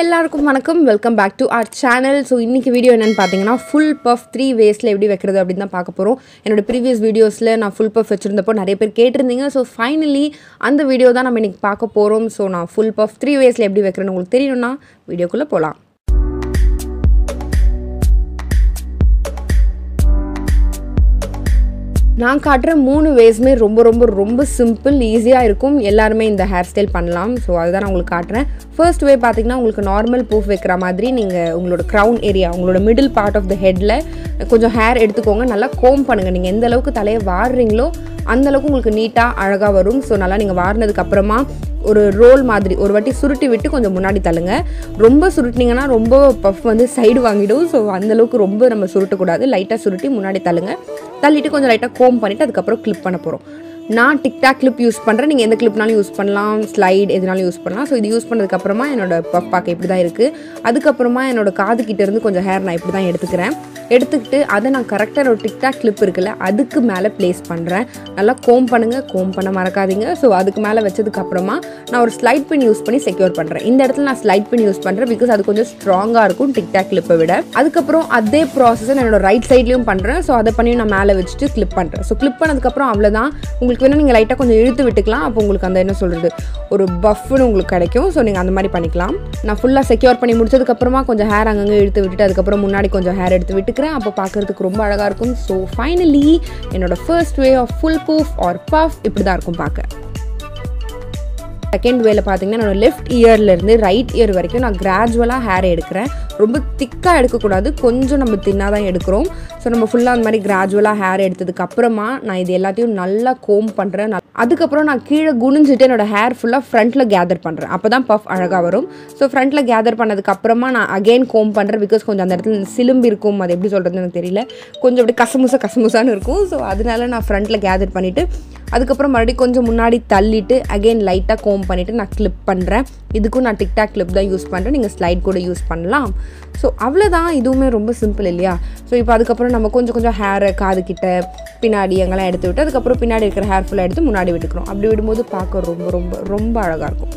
எல்லாருக்கும் வணக்கம். Welcome back to our channel so இன்றைக்கி வீடியோ என்னென்னு பார்த்தீங்கன்னா ஃபுல் பஃப் த்ரீ வேஸில் எப்படி வைக்கிறது அப்படின்னு தான் பார்க்க போகிறோம் என்னோட ப்ரீவியஸ் வீடியோஸில் நான் ஃபுல் பஃப் வச்சுருந்தப்போ நிறைய பேர் கேட்டிருந்தீங்க. ஸோ ஃபைனலி அந்த வீடியோ தான் நம்ம இன்றைக்கி பார்க்க போகிறோம் ஸோ நான் ஃபுல் பஃப் த்ரீ வேஸில் எப்படி வைக்கிறேன்னு உங்களுக்கு தெரியணும்னா வீடியோக்குள்ளே போகலாம் நான் காட்டுற மூணு வேஸ்மே ரொம்ப ரொம்ப ரொம்ப சிம்பிள் ஈஸியாக இருக்கும். எல்லாருமே இந்த ஹேர் ஸ்டைல் பண்ணலாம். ஸோ அதுதான் நான் உங்களுக்கு காட்டுறேன். ஃபர்ஸ்ட் வே பார்த்தீங்கன்னா உங்களுக்கு நார்மல் பூஃப் வைக்கிற மாதிரி நீங்கள் உங்களோட க்ரௌன் ஏரியா உங்களோட மிடில் பார்ட் ஆஃப் த ஹெட்டில் கொஞ்சம் ஹேர் எடுத்துக்கோங்க. நல்லா கோம் பண்ணுங்கள் நீங்கள் எந்த அளவுக்கு தலையை வாடுறீங்களோ அந்தளவுக்கு உங்களுக்கு நீட்டாக அழகாக வரும். ஸோ நல்லா நீங்கள் வாடினதுக்கப்புறமா ஒரு ரோல் மாதிரி ஒரு வாட்டி சுருட்டி விட்டு கொஞ்சம் முன்னாடி தள்ளுங்க. ரொம்ப சுருட்டினீங்கன்னா ரொம்ப பஃப் வந்து சைடு வாங்கிடும். ஸோ அந்தளவுக்கு ரொம்ப நம்ம சுருட்டக்கூடாது. லைட்டாக சுருட்டி முன்னாடி தள்ளுங்க. தள்ளிட்டு கொஞ்சம் லைட்டாக கோம் பண்ணிவிட்டு அதுக்கப்புறம் கிளிப் பண்ண போகிறோம் நான் டிக்டாக் கிளிப் யூஸ் பண்ணுறேன் நீங்கள் எந்த கிளிப்னாலும் யூஸ் பண்ணலாம். ஸ்லைட் எதுனாலும் யூஸ் பண்ணலாம். ஸோ இது யூஸ் பண்ணதுக்கப்புறமா என்னோட பப்பாக்கு பார்க்க இப்படி தான் இருக்குது அதுக்கப்புறமா என்னோடய காது கொஞ்சம் ஹேர் நான் இப்படி தான் எடுத்துக்கிறேன். எடுத்துக்கிட்டு அதை நான் கரெக்டாக ஒரு டிக்டாக் கிளிப் இருக்குல்ல அதுக்கு மேலே ப்ளேஸ் பண்ணுறேன் நல்லா கோம் பண்ணுங்கள் கோம் பண்ண மறக்காதீங்க. ஸோ அதுக்கு மேலே வச்சதுக்கப்புறமா நான் ஒரு ஸ்லைட் பின் யூஸ் பண்ணி செக்யூர் பண்ணுறேன் இந்த இடத்துல நான் ஸ்லைட் பின் யூஸ் பண்ணுறேன் பிகாஸ் அது கொஞ்சம் ஸ்ட்ராங்காக இருக்கும் டிக்டாக் கிளிப்பை விட. அதுக்கப்புறம் அதே ப்ராசஸை நான் என்னோட ரைட் சைட்லேயும் பண்ணுறேன் ஸோ அதை பண்ணி நான் மேலே வச்சுட்டு கிளிப் பண்ணுறேன் ஸோ கிளிப் பண்ணதுக்கப்புறம் அவ்வளோதான் உங்களுக்கு வேணால் நீங்கள் லைட்டாக கொஞ்சம் இழுத்து விட்டுக்கலாம். அப்போ உங்களுக்கு அந்த என்ன சொல்கிறது ஒரு பஃப்னு உங்களுக்கு கிடைக்கும். ஸோ நீங்கள் அந்த மாதிரி பண்ணிக்கலாம். நான் ஃபுல்லாக செக்யூர் பண்ணி முடிச்சதுக்கப்புறமா கொஞ்சம் ஹேர் அங்கங்கே இழுத்து விட்டுட்டு அதுக்கப்புறம் முன்னாடி கொஞ்சம் ஹேர் எடுத்து விட்டு விட்டுக்கிறேன் அப்போ பார்க்குறதுக்கு ரொம்ப அழகாக இருக்கும். ஸோ ஃபைனலி என்னோட first way of full poof or puff இப்படி தான் இருக்கும் பார்க்க செகண்ட் வேல பார்த்தீங்கன்னா என்னோடய லெஃப்ட் இயர்லேருந்து ரைட் இயர் வரைக்கும் நான் கிராஜுவலாக ஹேர் எடுக்கிறேன். ரொம்ப திக்காக எடுக்கக்கூடாது. கொஞ்சம் நம்ம தின்னாக தான் எடுக்கிறோம். ஸோ நம்ம ஃபுல்லாக அந்த மாதிரி கிராஜுவலாக ஹேர் எடுத்ததுக்கு அப்புறமா நான் இது எல்லாத்தையும் நல்லா கோம் பண்ணுறேன் அதுக்கப்புறம் நான் கீழே குனிஞ்சிட்டு என்னோட ஹேர் ஃபுல்லாக ஃப்ரண்ட்டில் கேதர் பண்ணுறேன் அப்போ தான் பஃப் அழகாக வரும் ஸோ ஃப்ரண்ட்டில் கேதர் பண்ணதுக்கப்புறமா நான் அகைன் கோம் பண்ணுறேன் பிகாஸ் கொஞ்சம் அந்த இடத்துல சிலும்பு இருக்கும். அது எப்படி சொல்கிறதுன்னு எனக்கு தெரியல. கொஞ்சம் அப்படி கசமுசா கசமுசான்னு இருக்கும். ஸோ அதனால நான் ஃப்ரண்ட்டில் கேதர் பண்ணிவிட்டு அதுக்கப்புறம் மறுபடியும் கொஞ்சம் முன்னாடி தள்ளிட்டு அகைன் லைட்டாக கோம் பண்ணிவிட்டு நான் கிளிப் பண்ணுறேன் இதுக்கும் நான் டிக்டாக் கிளிப் தான் யூஸ் பண்ணுறேன் நீங்கள் ஸ்லைட் கூட யூஸ் பண்ணலாம். ஸோ அவ்வளோதான் இதுவுமே ரொம்ப சிம்பிள் இல்லையா? ஸோ இப்போ அதுக்கப்புறம் நம்ம கொஞ்சம் கொஞ்சம் ஹேரை காது கிட்ட பின்னாடி எங்கெல்லாம் எடுத்து விட்டு அதுக்கப்புறம் பின்னாடி இருக்கிற ஹேர் ஃபுல்லாக எடுத்து முன்னாடி விட்டுக்கிறோம். அப்படி விடும்போது பார்க்க ரொம்ப ரொம்ப ரொம்ப அழகாக இருக்கும்.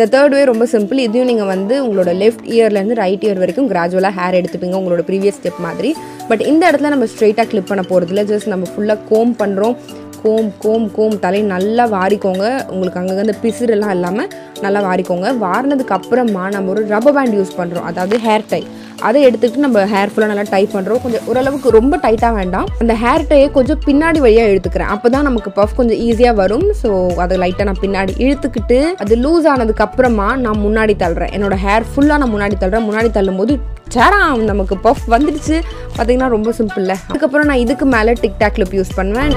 இந்த தேர்ட் வே ரொம்ப சிம்பிள் இதையும் நீங்கள் வந்து உங்களோட லெஃப்ட் இயர்லேருந்து ரைட் இயர் வரைக்கும் கிராஜுவலாக ஹேர் எடுத்துப்பீங்க உங்களோட ப்ரீவியஸ் ஸ்டெப் மாதிரி. பட் இந்த இடத்துல நம்ம ஸ்ட்ரெயிட்டாக கிளிப் பண்ண போகிறதில்ல ஜஸ்ட் நம்ம ஃபுல்லாக கோம் பண்ணுறோம் கோம் கோம் கோம் தலை நல்லா வாரிக்கோங்க. உங்களுக்கு அங்கங்கே அந்த பிசுறெல்லாம் இல்லாமல் நல்லா வாரிக்கோங்க. வாரினதுக்கு அப்புறமா நம்ம ஒரு ரப்பர் பேண்ட் யூஸ் பண்ணுறோம் அதாவது ஹேர் டை அதை எடுத்துக்கிட்டு நம்ம ஹேர் ஃபுல்லாக நல்லா டைப் பண்ணுறோம் கொஞ்சம் ஓரளவுக்கு ரொம்ப டைட்டாக வேண்டாம். அந்த ஹேர் டையை கொஞ்சம் பின்னாடி வழியாக இழுத்துக்கிறேன். அப்போ தான் நமக்கு பஃப் கொஞ்சம் ஈஸியாக வரும். ஸோ அதை லைட்டாக நான் பின்னாடி இழுத்துக்கிட்டு அது லூஸ் ஆனதுக்கு அப்புறமா நான் முன்னாடி தள்ளுறேன். என்னோட ஹேர் ஃபுல்லாக நான் முன்னாடி தள்ளுறேன். முன்னாடி தள்ளும் போது சேரா நமக்கு பஃப் வந்துடுச்சு பார்த்தீங்கன்னா ரொம்ப சிம்பிளில் அதுக்கப்புறம் நான் இதுக்கு மேலே டிக்டாக் கிளிப் யூஸ் பண்ணுவேன்.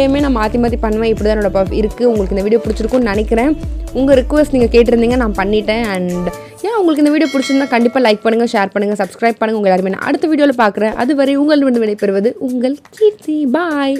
எப்போயுமே நான் மாற்றி மாற்றி பண்ணுவேன். இப்படி தான் என்னோட இருக்குது உங்களுக்கு இந்த வீடியோ பிடிச்சிருக்கும்னு நினைக்கிறேன். உங்கள் ரிக்வஸ்ட் நீங்கள் கேட்டிருந்தீங்க நான் பண்ணிட்டேன். அண்ட் ஏன் உங்களுக்கு இந்த வீடியோ பிடிச்சிருந்தா கண்டிப்பாக லைக் பண்ணுங்கள் ஷேர் பண்ணுங்கள் சப்ஸ்கிரைப் பண்ணுங்கள் உங்கள் எல்லாருமே நான் அடுத்த வீடியோவில் பார்க்குறேன். அதுவரை உங்கள் வந்து விடைபெறுவது உங்கள் கீர்த்தி. பாய்